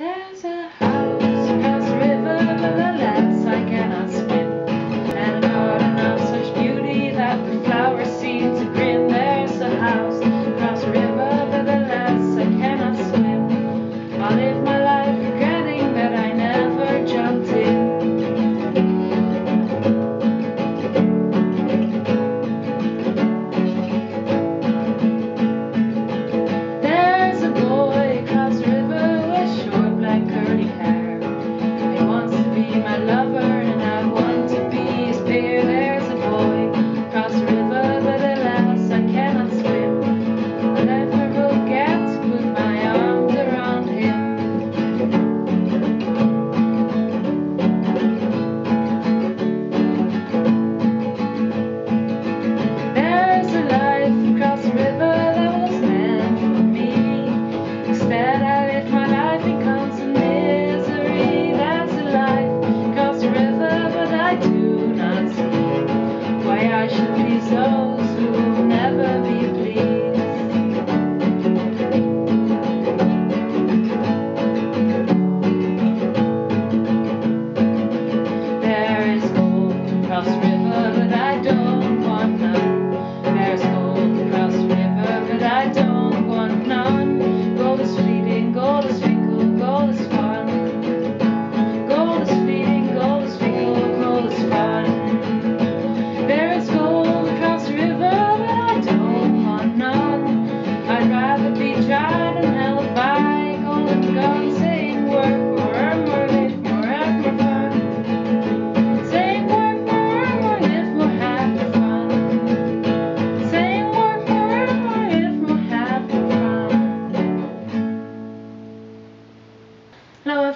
There's a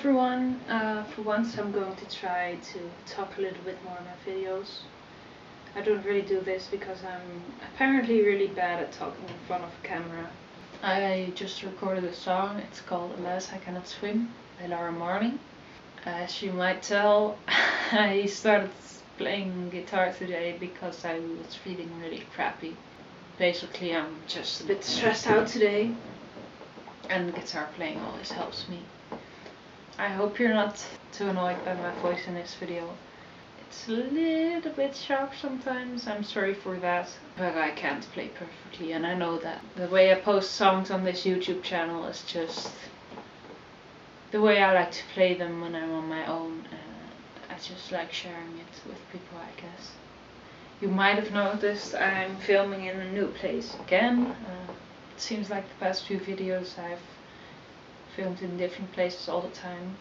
everyone. Uh, for once, I'm going to try to talk a little bit more in my videos. I don't really do this because I'm apparently really bad at talking in front of a camera. I just recorded a song. It's called "Alas I Cannot Swim" by Laura Marling. As you might tell, I started playing guitar today because I was feeling really crappy. Basically, I'm just a bit stressed out today, and guitar playing always helps me. I hope you're not too annoyed by my voice in this video. It's a little bit sharp sometimes, I'm sorry for that, but I can't play perfectly and I know that. The way I post songs on this YouTube channel is just the way I like to play them when I'm on my own. and I just like sharing it with people, I guess. You might have noticed I'm filming in a new place again. Uh, it seems like the past few videos I've filmed in different places all the time.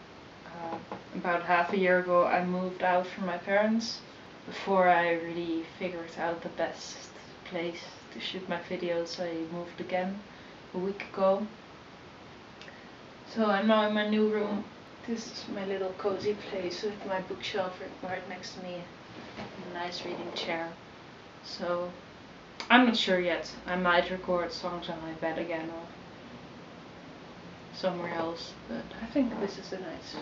Uh, about half a year ago I moved out from my parents before I really figured out the best place to shoot my videos. I moved again a week ago. So I'm now in my new room. This is my little cozy place with my bookshelf right- next to me a nice reading chair. So I'm not sure yet. I might record songs on my bed again or somewhere else, but I think this is a nice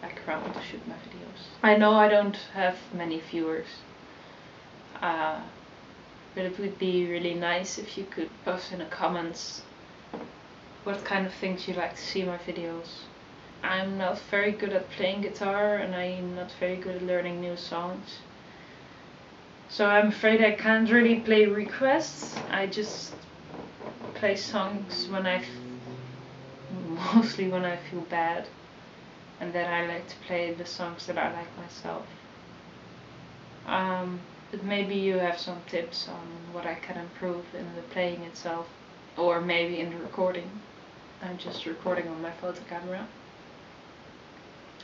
background to shoot my videos. I know I don't have many viewers, uh, but it would be really nice if you could post in the comments what kind of things you like to see in my videos. I'm not very good at playing guitar and I'm not very good at learning new songs. So I'm afraid I can't really play requests. I just play songs when I mostly when I feel bad. And then I like to play the songs that I like myself. Um, but maybe you have some tips on what I can improve in the playing itself, or maybe in the recording. I'm just recording on my photo camera.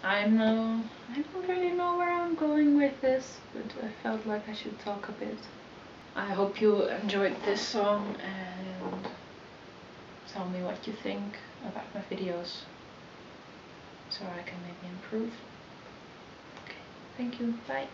I'm no, I don't really know where I'm going with this, but I felt like I should talk a bit. I hope you enjoyed this song and tell me what you think about my videos so I can maybe improve. Okay, thank you, bye.